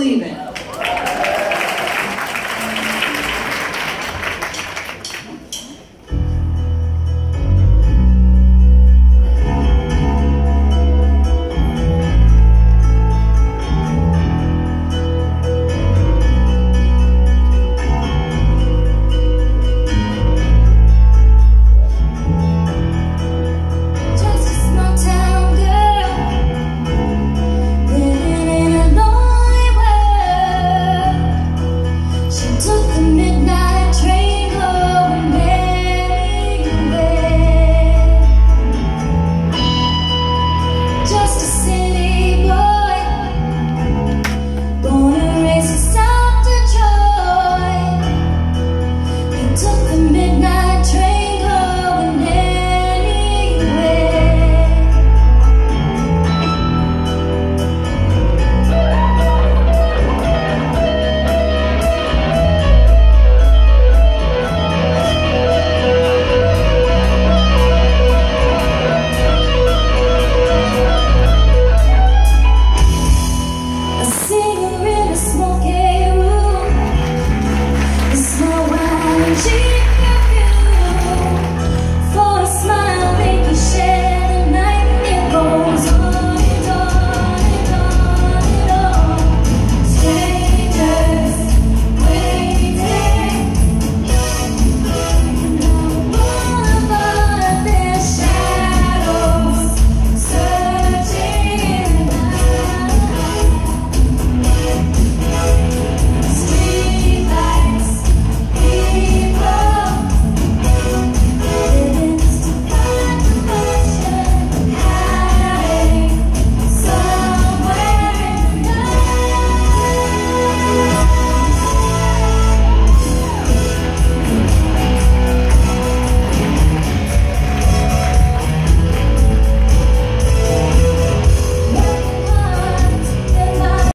believe it.